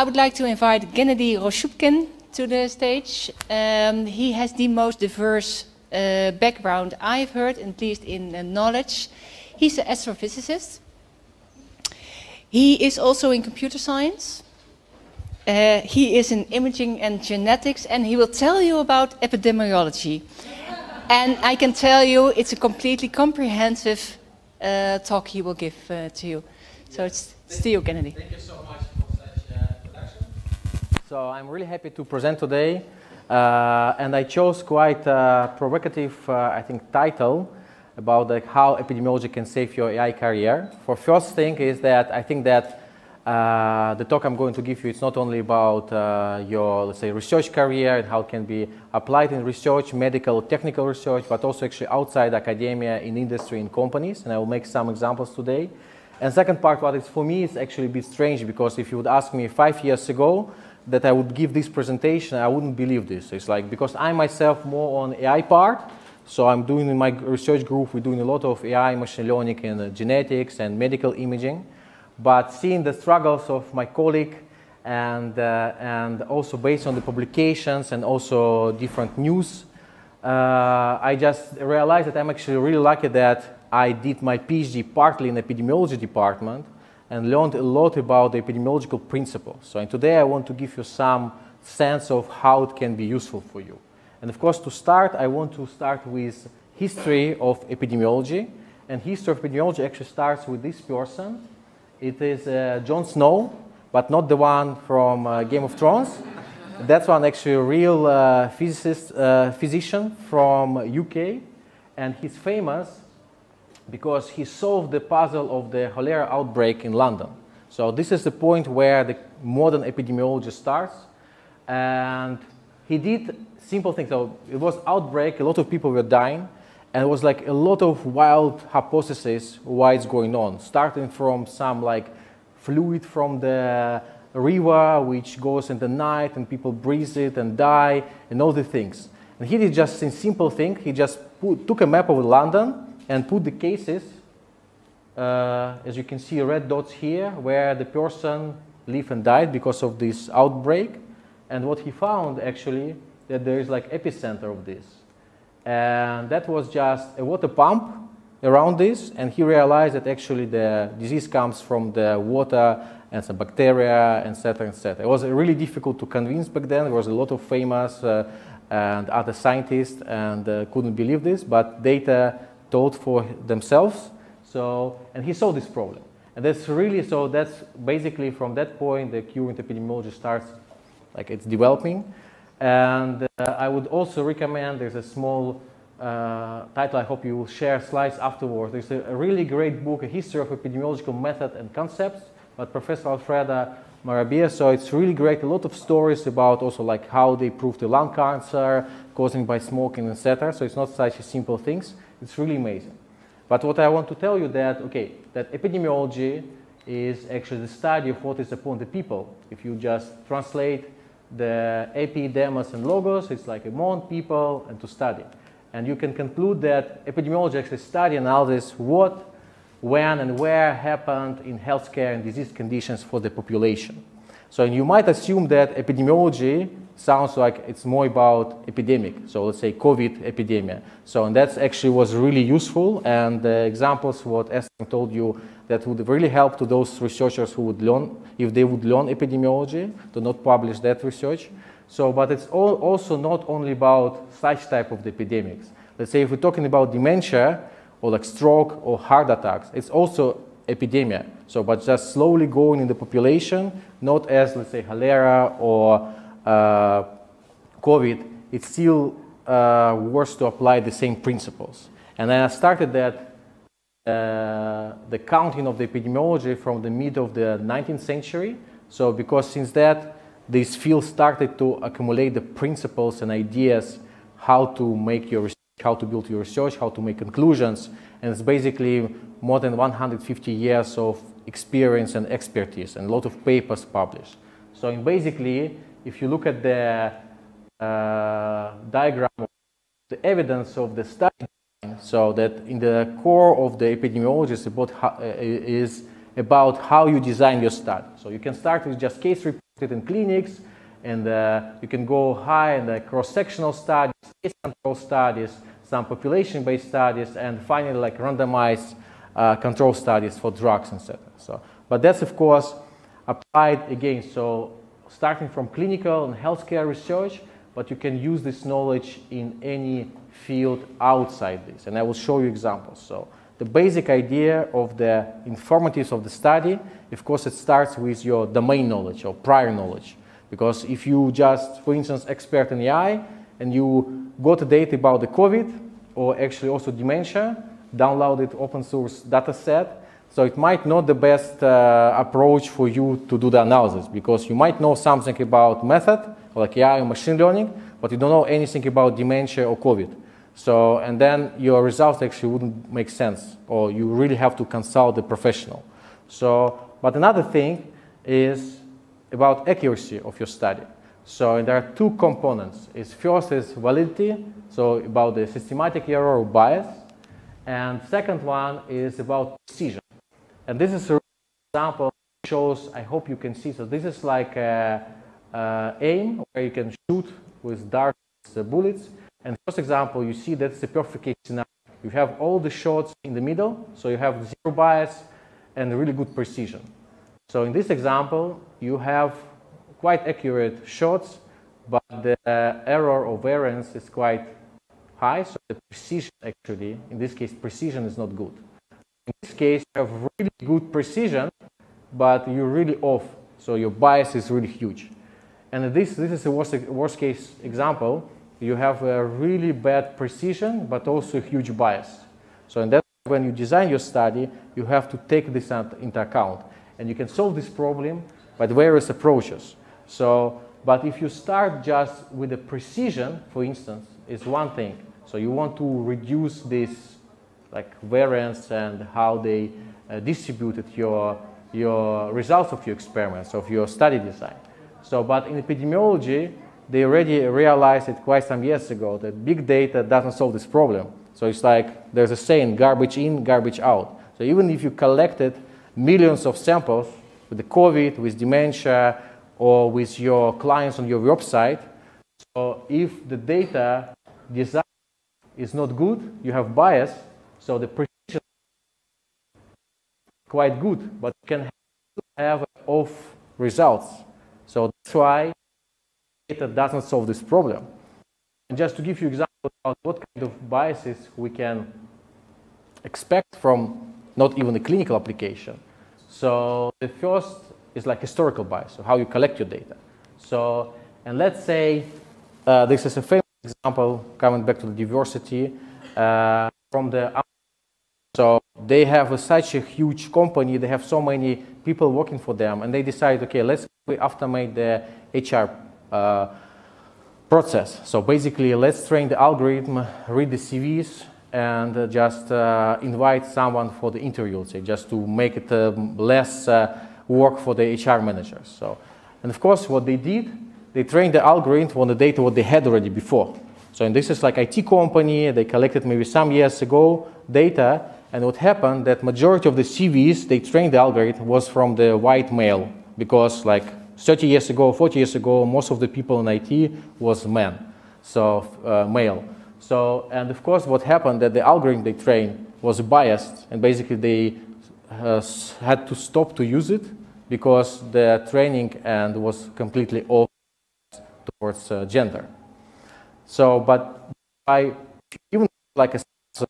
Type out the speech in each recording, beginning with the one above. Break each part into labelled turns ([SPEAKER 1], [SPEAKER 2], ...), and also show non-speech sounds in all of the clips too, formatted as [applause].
[SPEAKER 1] I would like to invite Gennady Roshchupkin to the stage. Um, he has the most diverse uh, background I've heard, at least in uh, knowledge. He's an astrophysicist. He is also in computer science. Uh, he is in imaging and genetics, and he will tell you about epidemiology. and I can tell you it's a completely comprehensive uh, talk he will give uh, to you. So it's, it's to you, Gennady.
[SPEAKER 2] Thank you so much So I'm really happy to present today, uh, and I chose quite a provocative, uh, I think, title about like, how epidemiology can save your AI career. For first thing is that I think that uh, the talk I'm going to give you is not only about uh, your, let's say, research career and how it can be applied in research, medical, technical research, but also actually outside academia, in industry, in companies. And I will make some examples today. And second part, what is for me is actually a bit strange because if you would ask me five years ago that I would give this presentation, I wouldn't believe this. It's like, because I myself more on AI part, so I'm doing in my research group, we're doing a lot of AI, machine learning, and uh, genetics and medical imaging. But seeing the struggles of my colleague and, uh, and also based on the publications and also different news, uh, I just realized that I'm actually really lucky that I did my PhD partly in epidemiology department and learned a lot about the epidemiological principles. So and today I want to give you some sense of how it can be useful for you. And of course, to start, I want to start with history of epidemiology. And history of epidemiology actually starts with this person, it is uh, Jon Snow, but not the one from uh, Game of Thrones. That's one actually a real uh, physicist, uh, physician from UK, and he's famous because he solved the puzzle of the cholera outbreak in London. So this is the point where the modern epidemiology starts, and he did simple things. So it was outbreak, a lot of people were dying, and it was like a lot of wild hypotheses why it's going on, starting from some like fluid from the river which goes in the night and people breathe it and die and all the things. And he did just a simple thing. He just put, took a map of London and put the cases, uh, as you can see, red dots here, where the person lived and died because of this outbreak. And what he found actually that there is like epicenter of this. And that was just a water pump around this and he realized that actually the disease comes from the water and some bacteria etc etc it was really difficult to convince back then. There was a lot of famous uh, and other scientists and uh, couldn't believe this but data told for themselves so and he saw this problem and that's really so that's basically from that point the current epidemiology starts like it's developing and uh, I would also recommend, there's a small uh, title, I hope you will share slides afterwards. There's a, a, really great book, A History of Epidemiological Method and Concepts, by Professor Alfredo Morabia. So it's really great, a lot of stories about also like how they proved the lung cancer, causing by smoking, etc. So it's not such a simple things. It's really amazing. But what I want to tell you that, okay, that epidemiology is actually the study of what is upon the people. If you just translate the AP, demos, and logos. It's like among people and to study. And you can conclude that epidemiology actually study analysis what, when, and where happened in healthcare and disease conditions for the population. So you might assume that epidemiology sounds like it's more about epidemic. So let's say COVID epidemic. So and that's actually was really useful. And the examples what Esther told you that would really help to those researchers who would learn, if they would learn epidemiology, to not publish that research. So, but it's all, also not only about such type of epidemics. Let's say if we're talking about dementia or like stroke or heart attacks, it's also epidemic. So, but just slowly going in the population, not as, let's say, cholera or COVID, it's still uh, worth to apply the same principles. And then I started that uh, the counting of the epidemiology from the mid of the 19th century. So because since that, this field started to accumulate the principles and ideas how to make your research, how to build your research, how to make conclusions. And it's basically more than 150 years of experience and expertise and a lot of papers published. So in basically, if you look at the uh, diagram, the evidence of the study so that in the core of the epidemiology is about how, uh, is about how you design your study. So you can start with just case reports in clinics, and uh, you can go high in the cross-sectional studies, case control studies, some population-based studies, and finally like randomized uh, control studies for drugs, etc. So, but that's of course applied again. So starting from clinical and healthcare research, but you can use this knowledge in any field outside this. And I will show you examples. So the basic idea of the informatives of the study, of course, it starts with your domain knowledge or prior knowledge. Because if you just, for instance, expert in AI, and you got data about the COVID, or actually also dementia, downloaded open source data set, so it might not the best uh, approach for you to do the analysis because you might know something about method, like AI or machine learning, but you don't know anything about dementia or COVID. So, and then your results actually wouldn't make sense, or you really have to consult a professional. So, but another thing is about accuracy of your study. So there are two components. Is first is validity, so about the systematic error or bias, and second one is about precision. And this is an example shows, I hope you can see, so this is like a, a aim where you can shoot with dart bullets. And first example, you see that's the perfect case scenario. You have all the shots in the middle, so you have zero bias and really good precision. So in this example, you have quite accurate shots, but the error or variance is quite high, so the precision actually, in this case, precision is not good. In this case, you have really good precision, but you're really off. So your bias is really huge. And this, this is a worst, worst case example. You have a really bad precision, but also a huge bias. So in that, when you design your study, you have to take this into account. And you can solve this problem by various approaches. So, but if you start just with the precision, for instance, is one thing. So you want to reduce this like variance and how they uh, distributed your, your results of your experiments, of your study design. So, but in epidemiology, they already realized it quite some years ago that big data doesn't solve this problem. So it's like there's a saying, garbage in, garbage out. So even if you collected millions of samples with the COVID, with dementia, or with your clients on your website, so if the data design is not good, you have bias, so the precision is quite good, but can have off results. So that's why data doesn't solve this problem. And just to give you example about what kind of biases we can expect from not even the clinical application. So the first is like historical bias, so how you collect your data. So, and let's say uh, this is a famous example coming back to the diversity uh, from the so they have a, such a huge company, they have so many people working for them, and they decide, okay, let's automate the HR uh, process. So basically, let's train the algorithm, read the CVs, and uh, just uh, invite someone for the interview, say, just to make it um, less uh, work for the HR managers. So, and of course, what they did, they trained the algorithm on the data what they had already before. So, and this is like IT company, they collected maybe some years ago data, and what happened that majority of the CVs they trained the algorithm was from the white male because like 30 years ago, 40 years ago, most of the people in IT was men, so uh, male. So and of course, what happened that the algorithm they trained was biased, and basically they uh, had to stop to use it because the training and was completely off towards uh, gender. So, but by even like a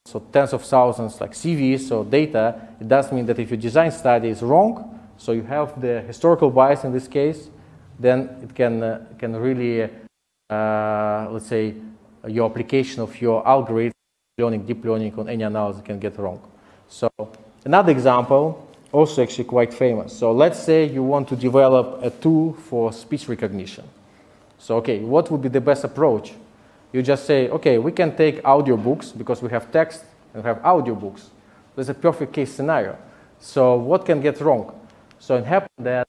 [SPEAKER 2] so, tens of thousands like CVs or data, it does mean that if your design study is wrong, so you have the historical bias in this case, then it can, uh, can really, uh, let's say, your application of your algorithm, learning, deep learning on any analysis can get wrong. So another example, also actually quite famous. So let's say you want to develop a tool for speech recognition. So okay, what would be the best approach? You just say, okay, we can take audiobooks because we have text and we have audiobooks. There's a perfect case scenario. So what can get wrong? So it happened that,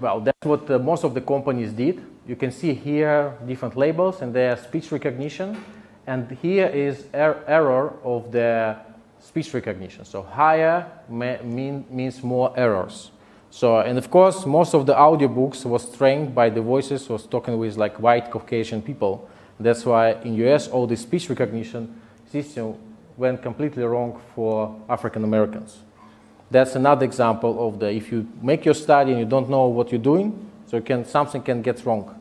[SPEAKER 2] well, that's what uh, most of the companies did. You can see here different labels and their speech recognition. And here is er error of the speech recognition. So higher mean, means more errors. So, and of course, most of the audiobooks was trained by the voices was talking with like white Caucasian people. That's why in US, all the speech recognition system went completely wrong for African Americans. That's another example of the, if you make your study and you don't know what you're doing, so can, something can get wrong.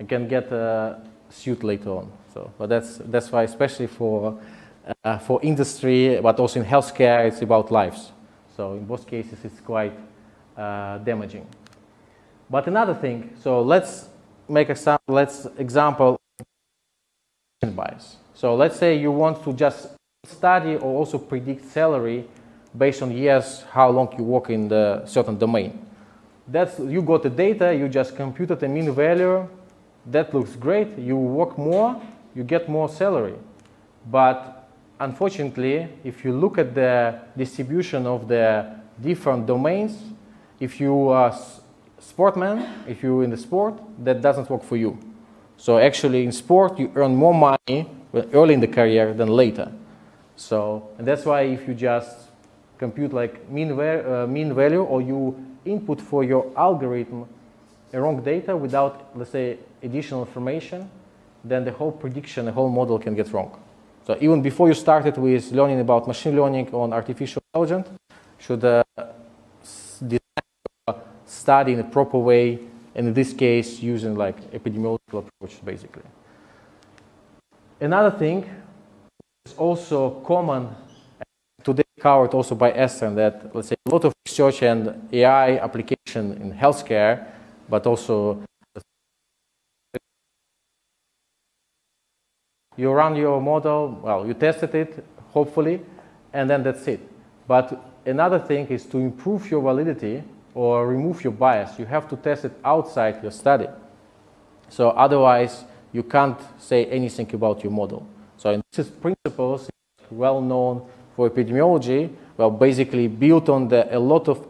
[SPEAKER 2] You can get a suit later on. So, but that's, that's why especially for, uh, for industry, but also in healthcare, it's about lives. So in both cases, it's quite uh, damaging. But another thing, so let's make a let's example bias. So let's say you want to just study or also predict salary based on years how long you work in the certain domain. That's you got the data, you just computed the mean value, that looks great, you work more, you get more salary. But unfortunately, if you look at the distribution of the different domains, if you are sportman, if you're in the sport, that doesn't work for you. So actually in sport, you earn more money early in the career than later. So, and that's why if you just compute like mean, uh, mean value or you input for your algorithm a wrong data without, let's say, additional information, then the whole prediction, the whole model can get wrong. So even before you started with learning about machine learning on artificial intelligence, should uh, study in a proper way, and in this case, using like epidemiological approach, basically. Another thing is also common today covered also by Esther that let's say a lot of research and AI application in healthcare, but also you run your model, well, you tested it, hopefully, and then that's it. But another thing is to improve your validity or remove your bias. You have to test it outside your study. So otherwise, you can't say anything about your model. So in these principles, well known for epidemiology, well, basically built on the, a lot of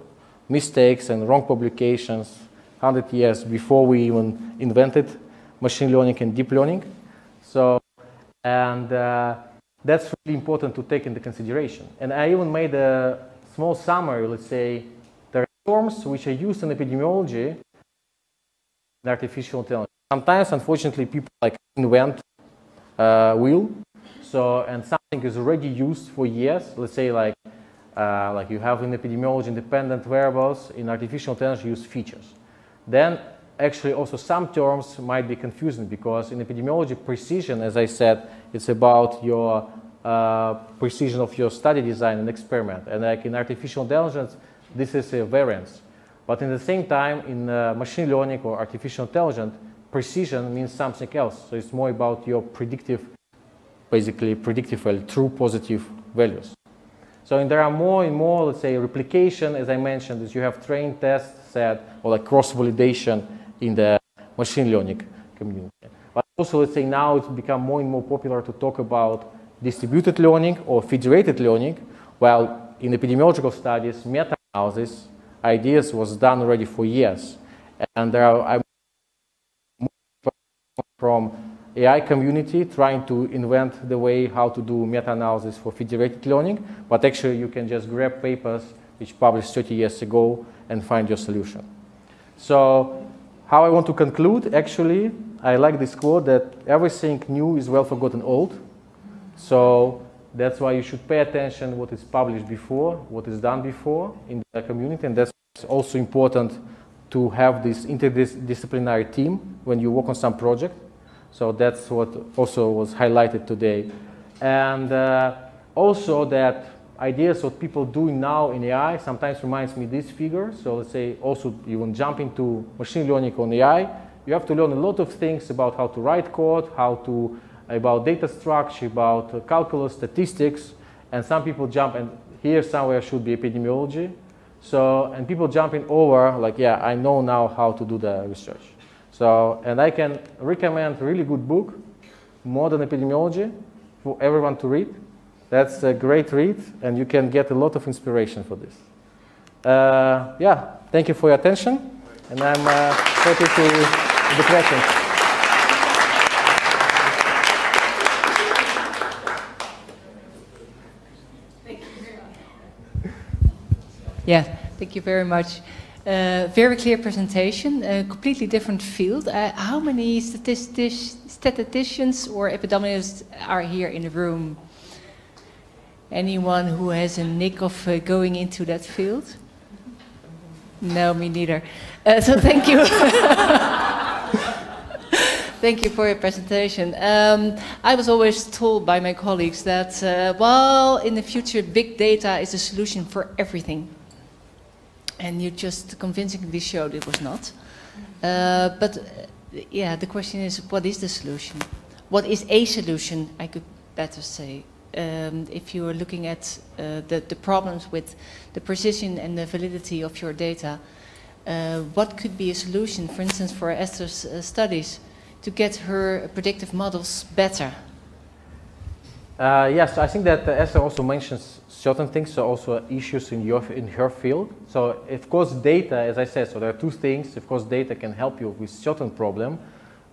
[SPEAKER 2] mistakes and wrong publications 100 years before we even invented machine learning and deep learning. So, and uh, that's really important to take into consideration. And I even made a small summary, let's say, terms which are used in epidemiology in artificial intelligence. Sometimes, unfortunately, people like invent uh, wheel. So, and something is already used for years. Let's say like, uh, like you have in epidemiology independent variables, in artificial intelligence you use features. Then actually also some terms might be confusing because in epidemiology precision, as I said, it's about your uh, precision of your study design and experiment. And like in artificial intelligence, this is a variance. But in the same time, in uh, machine learning or artificial intelligence, precision means something else. So it's more about your predictive, basically predictive true positive values. So there are more and more, let's say, replication, as I mentioned, is you have trained test set or like cross-validation in the machine learning community. But also, let's say now it's become more and more popular to talk about distributed learning or federated learning, while in epidemiological studies, meta-analysis ideas was done already for years. And uh, there are, from AI community trying to invent the way how to do meta-analysis for federated learning, but actually you can just grab papers which published 30 years ago and find your solution. So how I want to conclude, actually, I like this quote that everything new is well forgotten old. So that's why you should pay attention what is published before, what is done before in the community, and that's also important to have this interdisciplinary team when you work on some project so that's what also was highlighted today. And uh, also that ideas what people doing now in AI sometimes reminds me this figure. So let's say also you want jump into machine learning on AI, you have to learn a lot of things about how to write code, how to, about data structure, about calculus, statistics, and some people jump and here somewhere should be epidemiology. So, and people jumping over like, yeah, I know now how to do the research. So, and I can recommend really good book, Modern Epidemiology, for everyone to read. That's a great read, and you can get a lot of inspiration for this. Uh, yeah, thank you for your attention, and I'm uh, happy to the questions.
[SPEAKER 1] Yeah, thank you very much. Uh, very clear presentation, a completely different field. Uh, how many statistic statisticians or epidemiologists are here in the room? Anyone who has a nick of uh, going into that field? No, me neither. Uh, so thank you. [laughs] Thank you for your presentation. Um, I was always told by my colleagues that, uh, well, in the future, big data is a solution for everything. And you just convincingly showed it was not. Uh, but uh, yeah, the question is, what is the solution? What is a solution, I could better say. Um, if you are looking at uh, the, the problems with the precision and the validity of your data, uh, what could be a solution, for instance, for Esther's uh, studies? to get her predictive models better?
[SPEAKER 2] Uh, yes, I think that Esther also mentions certain things, so also issues in your in her field. So of course, data, as I said, so there are two things. Of course, data can help you with certain problem,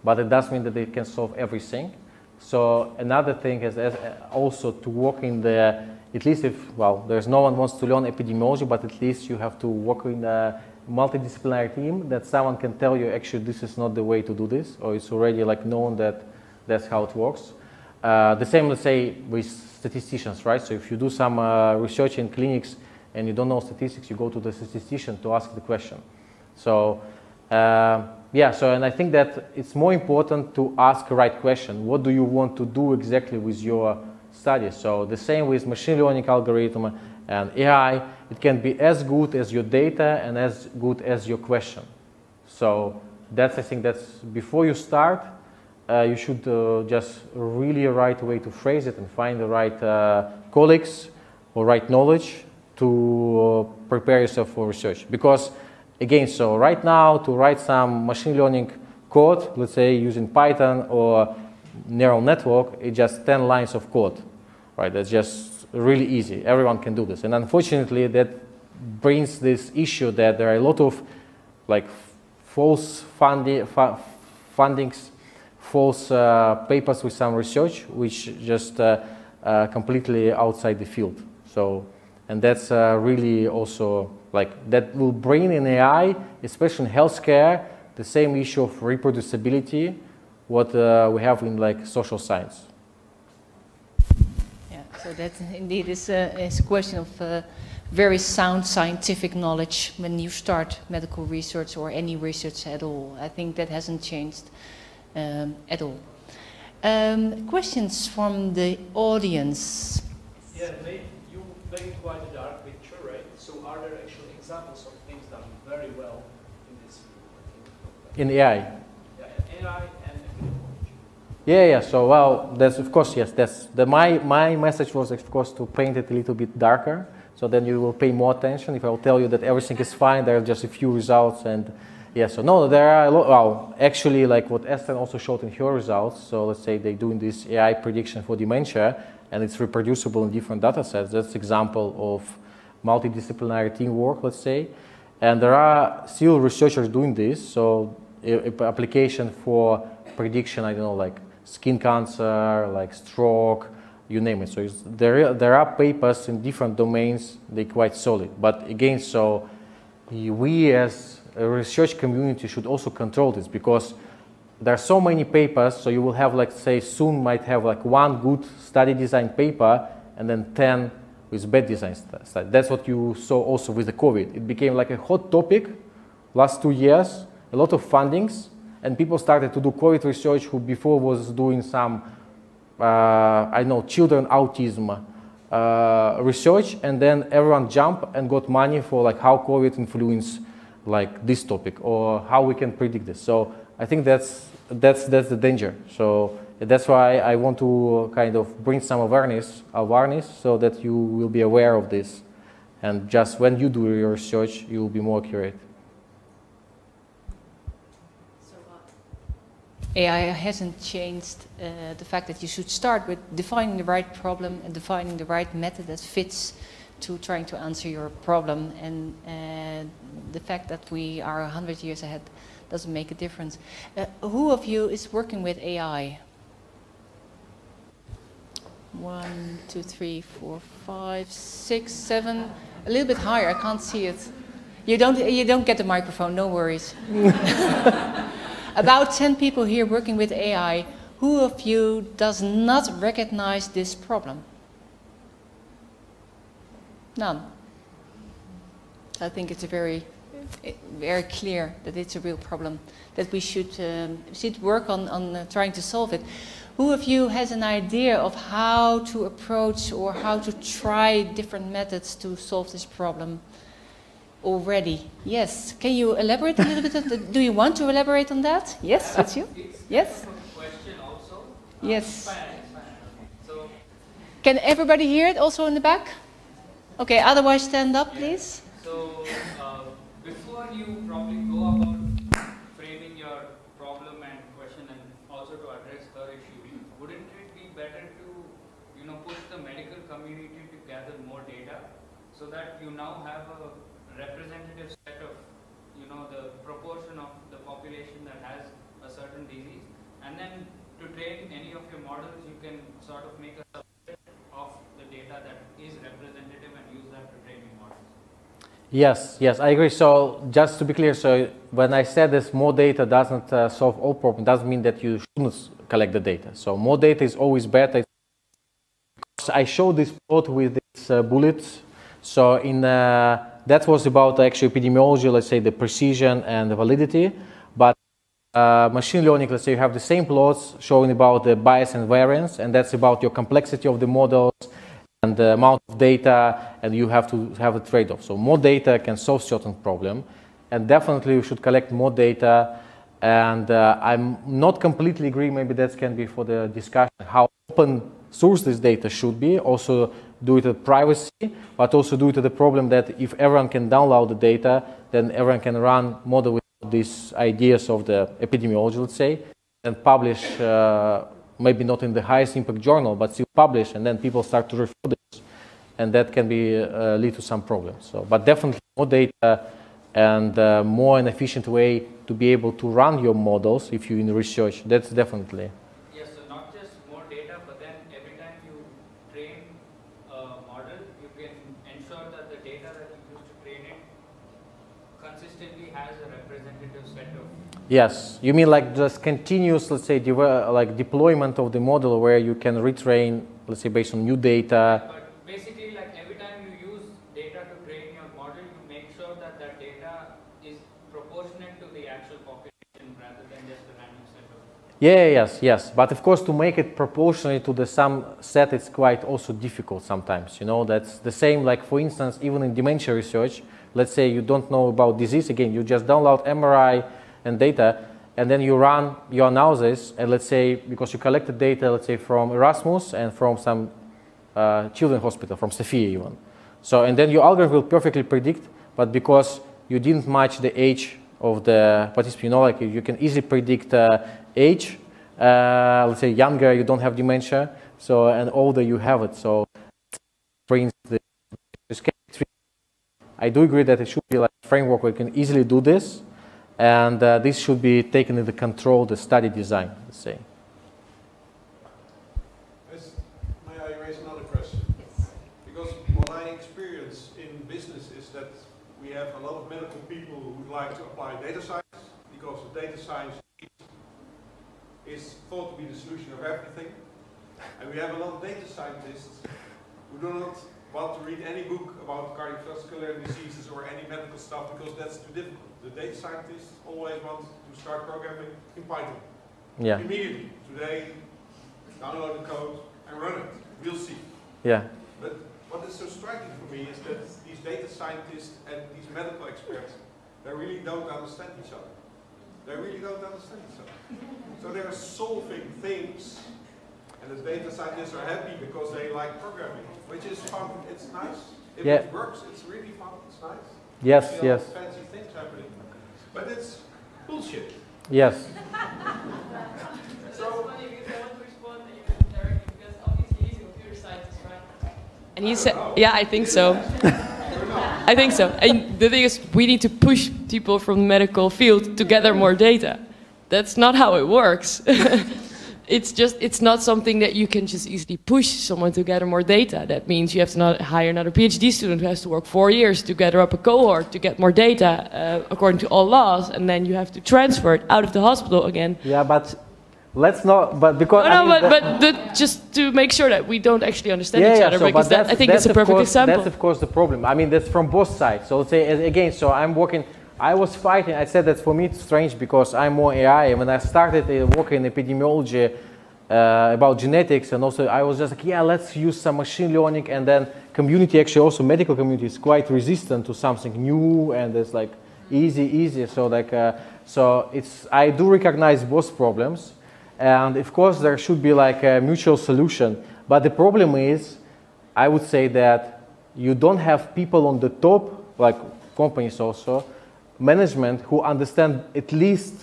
[SPEAKER 2] but it does mean that it can solve everything. So another thing is uh, also to work in the at least if well, there's no one wants to learn epidemiology, but at least you have to work in the multidisciplinary team that someone can tell you actually this is not the way to do this or it's already like known that that's how it works. Uh, the same let's say with statisticians, right? So if you do some uh, research in clinics and you don't know statistics, you go to the statistician to ask the question. So uh, yeah, so and I think that it's more important to ask the right question. What do you want to do exactly with your study? So the same with machine learning algorithm and AI, it can be as good as your data and as good as your question. So that's, I think that's, before you start, uh, you should uh, just really a right way to phrase it and find the right uh, colleagues or right knowledge to uh, prepare yourself for research. Because again, so right now to write some machine learning code, let's say using Python or neural network, it's just 10 lines of code, right? That's just really easy. Everyone can do this. And unfortunately, that brings this issue that there are a lot of like false fundi fu fundings, false uh, papers with some research, which just uh, uh, completely outside the field. So, and that's really also like that will bring in AI, especially in healthcare, the same issue of reproducibility, what uh, we have in like social science.
[SPEAKER 1] Yeah, so that indeed is a, is a question of uh, very sound scientific knowledge when you start medical research or any research at all. I think that hasn't changed um, at all. Um, questions from the audience?
[SPEAKER 3] Yeah, you paint quite a dark picture, right? So are there actually examples of things done very well in this field?
[SPEAKER 2] In AI?
[SPEAKER 3] Yeah, AI
[SPEAKER 2] yeah, yeah. So, well, that's of course yes. That's the my my message was of course to paint it a little bit darker, so then you will pay more attention. If I will tell you that everything is fine, there are just a few results, and yeah. So no, there are a lot. Well, actually, like what Esther also showed in her results. So let's say they're doing this AI prediction for dementia, and it's reproducible in different data sets. That's example of multidisciplinary teamwork. Let's say, and there are still researchers doing this. So application for prediction. I don't know, like skin cancer, like stroke, you name it. So there, there are papers in different domains, they're quite solid. But again, so we as research community should also control this because there are so many papers, so you will have like say soon might have like one good study design paper and then 10 with bad design study. That's what you saw also with the COVID. It became like a hot topic last two years, a lot of fundings, and people started to do COVID research who before was doing some, uh, I know, children autism uh, research, and then everyone jumped and got money for like how COVID influenced like this topic or how we can predict this. So I think that's that's that's the danger. So that's why I want to kind of bring some awareness awareness so that you will be aware of this, and just when you do your research, you will be more accurate.
[SPEAKER 1] AI hasn't changed uh, the fact that you should start with defining the right problem and defining the right method that fits to trying to answer your problem. And uh, the fact that we are 100 years ahead doesn't make a difference. Uh, who of you is working with AI? One, two, three, four, five, six, seven. A little bit higher, I can't see it. You don't, you don't get the microphone, no worries. [laughs] About 10 people here working with AI. Who of you does not recognize this problem? None. I think it's a very, very clear that it's a real problem that we should, um, should work on, on uh, trying to solve it. Who of you has an idea of how to approach or how to try different methods to solve this problem already? Yes. Can you elaborate a little bit? On the, do you want to elaborate on that? Yes, that's you. Yes.
[SPEAKER 4] Question also.
[SPEAKER 1] Yes.
[SPEAKER 4] Fine, fine. So
[SPEAKER 1] Can everybody hear it also in the back? Okay, otherwise stand up, please.
[SPEAKER 4] So, uh, before you probably go about framing your problem and question and also to address her issue, wouldn't it be better to, you know, push the medical community to gather more data so that you now have a representative set of, you know, the proportion of the population that has a certain disease, and then to train any of your models, you can sort of make a subset of the data that is representative and use that to train your models.
[SPEAKER 2] Yes, yes, I agree. So just to be clear, so when I said this, more data doesn't uh, solve all problems, doesn't mean that you shouldn't collect the data. So more data is always better. I showed this plot with these uh, bullets. So in uh, that was about actually epidemiology, let's say the precision and the validity. But uh, machine learning, let's say you have the same plots showing about the bias and variance, and that's about your complexity of the models and the amount of data, and you have to have a trade-off. So more data can solve certain problem, and definitely you should collect more data. And uh, I'm not completely agree. Maybe that can be for the discussion how open source this data should be. Also do it with privacy, but also do it with the problem that if everyone can download the data, then everyone can run model with these ideas of the epidemiology, let's say, and publish. Uh, maybe not in the highest impact journal, but still publish, and then people start to review this, and that can be uh, lead to some problems. So, but definitely more data and uh, more an efficient way to be able to run your models if you're in research. That's definitely.
[SPEAKER 4] Yes, so not just more data, but then every time you train a model, you can ensure that the data that you use to train it consistently has a representative set of
[SPEAKER 2] Yes, you mean like just continuous, let's say, devel- like deployment of the model where you can retrain, let's say, based on new data.
[SPEAKER 4] But basically, like every time you use data to train your model, you make sure that that data is proportionate to the actual population rather than just a random set of.
[SPEAKER 2] Yeah, yes, yes. But of course, to make it proportionally to the sum set, it's quite also difficult sometimes. You know, that's the same. Like for instance, even in dementia research, let's say you don't know about disease again, you just download MRI and data, and then you run your analysis, and let's say because you collected data, let's say from Erasmus and from some uh, children hospital, from Sophia even. So and then your algorithm will perfectly predict, but because you didn't match the age of the participant, you know, like you can easily predict uh, age. Uh, let's say younger, you don't have dementia, so and older you have it. So brings the I do agree that it should be like a framework where you can easily do this, and uh, this should be taken into control the study design, let's say.
[SPEAKER 5] Yes. May I raise another question? Because what I experience in business is that we have a lot of medical people who would like to apply data science because the data science is thought to be the solution of everything. And we have a lot of data scientists who do not want to read any book about cardiovascular diseases or any medical stuff because that's too difficult. The data scientists always want to start programming in Python.
[SPEAKER 2] Yeah,
[SPEAKER 5] Immediately, today, download the code and run it. We'll see.
[SPEAKER 2] yeah,
[SPEAKER 5] But what is so striking for me is that these data scientists and these medical experts, they really don't understand each other. They really don't understand each other. So they're solving things, and the data scientists are happy because they like programming, which is fun. It's nice. If
[SPEAKER 2] Yeah.
[SPEAKER 5] it works, it's really fun. It's nice.
[SPEAKER 2] yes, yes,
[SPEAKER 5] Fancy things happening. But it's bullshit.
[SPEAKER 2] yes. [laughs]
[SPEAKER 5] So
[SPEAKER 6] funny because I want to respond you didn't directly because obviously he's a computer scientist, right? And he said, yeah, I think so. [laughs] I think so. And the thing is, we need to push people from the medical field to gather more data. That's not how it works. [laughs] it's just it's not something that you can just easily push someone to gather more data. That means you have to not hire another PhD student who has to work four years to gather up a cohort to get more data uh, according to all laws, and then you have to transfer it out of the hospital again.
[SPEAKER 2] Yeah, but let's not. But because
[SPEAKER 6] no, no,
[SPEAKER 2] I mean,
[SPEAKER 6] but, but the, just to make sure that we don't actually understand
[SPEAKER 2] yeah,
[SPEAKER 6] each
[SPEAKER 2] yeah,
[SPEAKER 6] other,
[SPEAKER 2] so,
[SPEAKER 6] because that, I think
[SPEAKER 2] that's
[SPEAKER 6] it's a perfect
[SPEAKER 2] course,
[SPEAKER 6] example.
[SPEAKER 2] That's of course the problem. I mean, that's from both sides. So let's say again. So I'm working. I was fighting. I said that for me it's strange because I'm more AI. When I started uh, working in epidemiology uh, about genetics, and also I was just like, yeah, let's use some machine learning. And then community, actually, also medical community is quite resistant to something new, and it's like easy, easy. So like, uh, so it's. I do recognize both problems. And of course, there should be like a mutual solution. But the problem is, I would say that you don't have people on the top, like companies also, management who understand at least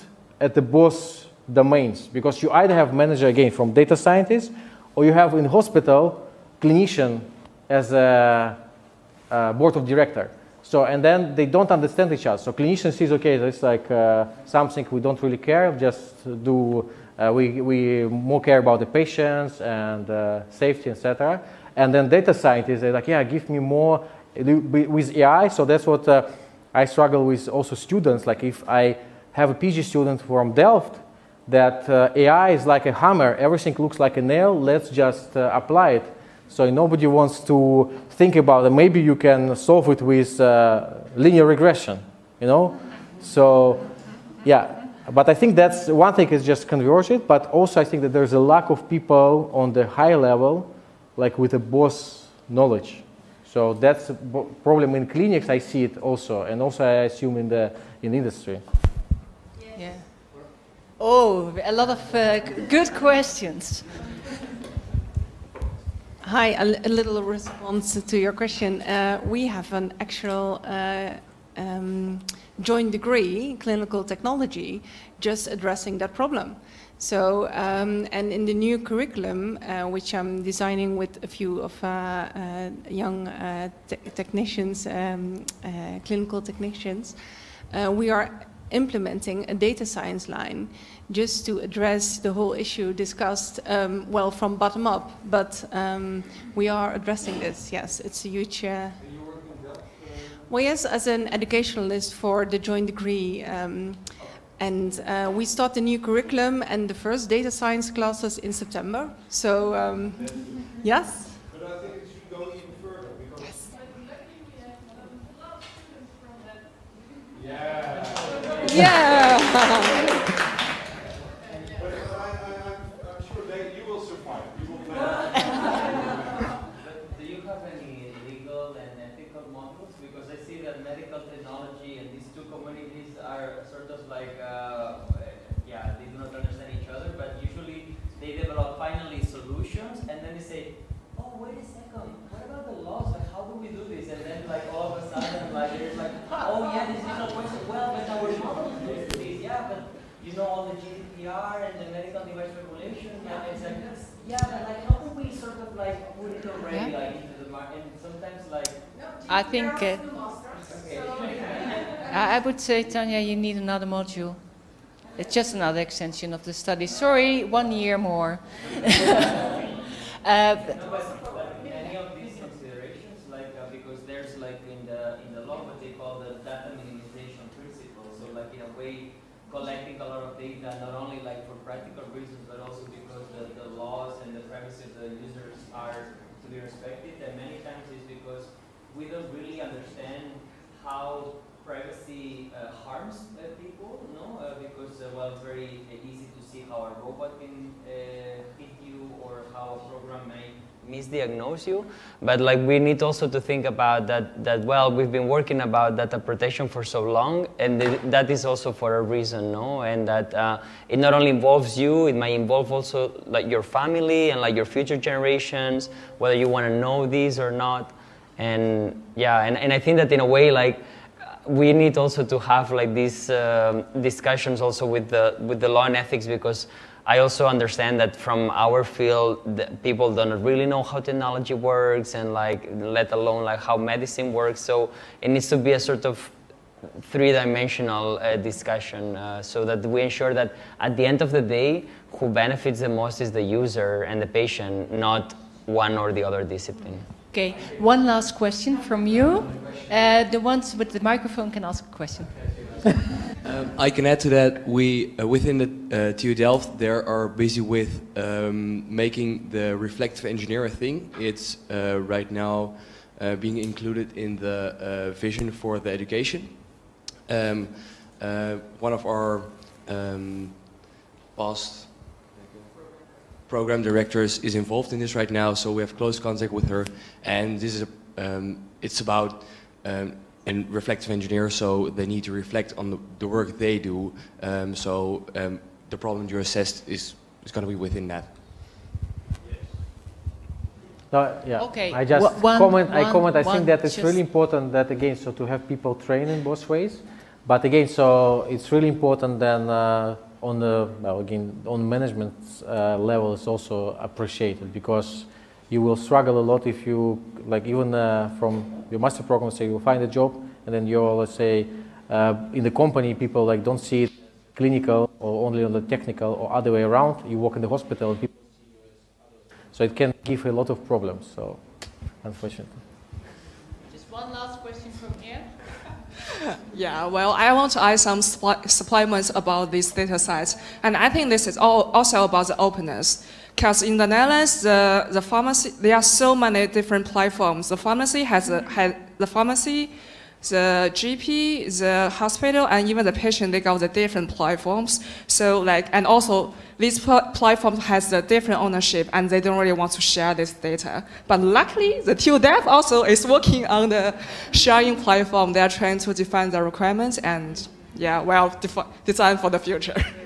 [SPEAKER 2] at the both domains. Because you either have manager again from data scientists, or you have in hospital clinician as a, a board of director. So and then they don't understand each other. So clinician sees okay, it's like uh, something we don't really care. Just do uh, we we more care about the patients and uh, safety, etc. And then data scientists they're like, yeah, give me more with AI. So that's what uh, I struggle with. Also students like if I have a PG student from Delft that uh, AI is like a hammer, everything looks like a nail. Let's just uh, apply it. So nobody wants to think about it. Maybe you can solve it with uh, linear regression, you know? So, yeah. But I think that's one thing is just converge it, but also I think that there's a lack of people on the high level, like with a boss knowledge. So that's a problem in clinics. I see it also, and also I assume in the in industry.
[SPEAKER 1] Yeah. Oh, a lot of uh, good questions.
[SPEAKER 7] Hi, a, a little response to your question. Uh, we have an actual uh, um, joint degree in clinical technology just addressing that problem. So, um, and in the new curriculum, uh, which I'm designing with a few of uh, uh, young uh, te- technicians, um, uh, clinical technicians, uh, we are implementing a data science line just to address the whole issue discussed, um, well, from bottom up. But um, we are addressing this, yes. It's a huge. Uh, well, yes, as an educationalist for the joint degree. Um, and uh, we start the new curriculum and the first data science classes in September. So, um, yes.
[SPEAKER 5] But I [laughs] think it should go even further because. Yeah.
[SPEAKER 7] Yeah.
[SPEAKER 5] But I, I, I'm, I'm sure that you will survive. You will manage.
[SPEAKER 8] But do you have any legal and ethical models? Because I see that medical technology and these two communities are sort of like, uh, yeah, they do not understand each other, but usually they develop finally solutions and then they say, oh, wait a second, what about the laws? Like, how do we do this? And then like all of a sudden, like, there's like, oh yeah, this is a question. Well, but our model does this, yeah, but you know all the GDPR and the medical device regulation, yeah, it's like, yeah, but like, how do we sort of like put it already
[SPEAKER 1] Yeah.
[SPEAKER 8] like into the market? And sometimes like,
[SPEAKER 1] I think uh,
[SPEAKER 8] okay.
[SPEAKER 1] I would say, Tanya, you need another module. It's just another extension of the study. Sorry, one year more. [laughs] uh, but-
[SPEAKER 8] No, but, but any of these considerations, like because there's like in the in the law what they call the data minimization principle. So like in a way, collecting a lot of data not only like for practical reasons, but also because the, the laws and the privacy of the users are to be respected. And many times it's because we don't really understand how privacy uh, harms uh, people, no? Uh, because uh, well, it's very easy to see how a robot can hit you or how a program may misdiagnose you. But like we need also to think about that. That well, we've been working about data protection for so long, and th- that is also for a reason, no? And that uh, it not only involves you, it might involve also like your family and like your future generations, whether you want to know this or not. And yeah, and, and I think that in a way like we need also to have like these um, discussions also with the with the law and ethics because I also understand that from our field people don't really know how technology works and like let alone like how medicine works so it needs to be a sort of
[SPEAKER 9] three-dimensional uh, discussion uh, so that we ensure that at the end of the day, who benefits the most is the user and the patient, not one or the other discipline.
[SPEAKER 1] Okay, one last question from you. Uh, the ones with the microphone can ask a question.
[SPEAKER 10] um, I can add to that. We uh, within the uh, TU Delft, there are busy with um, making the reflective engineer a thing. It's uh, right now uh, being included in the uh, vision for the education. Um, uh, one of our um, past program directors is involved in this right now, so we have close contact with her, and this is a, um, it's about um, and reflective engineers, so they need to reflect on the, the work they do. Um, so um, the problem you assessed is, is going to be within that.
[SPEAKER 2] No, yeah.
[SPEAKER 1] Okay.
[SPEAKER 2] I just
[SPEAKER 1] one,
[SPEAKER 2] comment.
[SPEAKER 1] One,
[SPEAKER 2] I comment. I
[SPEAKER 1] one,
[SPEAKER 2] think that it's really important that again, so to have people train in both ways. But again, so it's really important then uh, on the well, again on management uh, level is also appreciated because you will struggle a lot if you like even uh, from your master program say you find a job and then you're let's say uh, in the company people like don't see it clinical or only on the technical or other way around. You work in the hospital people so it can give a lot of problems. So unfortunately.
[SPEAKER 1] Just one last question from here. [laughs]
[SPEAKER 11] Yeah, well, I want to add some supplements about these data sets. And I think this is all also about the openness. Because in the Netherlands, the, the pharmacy, there are so many different platforms. The pharmacy has, a, has the pharmacy, the GP, the hospital, and even the patient, they got the different platforms. So like, and also this platform has the different ownership and they don't really want to share this data. But luckily, the TU Delft also is working on the sharing platform. They are trying to define the requirements and yeah, well, design for the future. [laughs]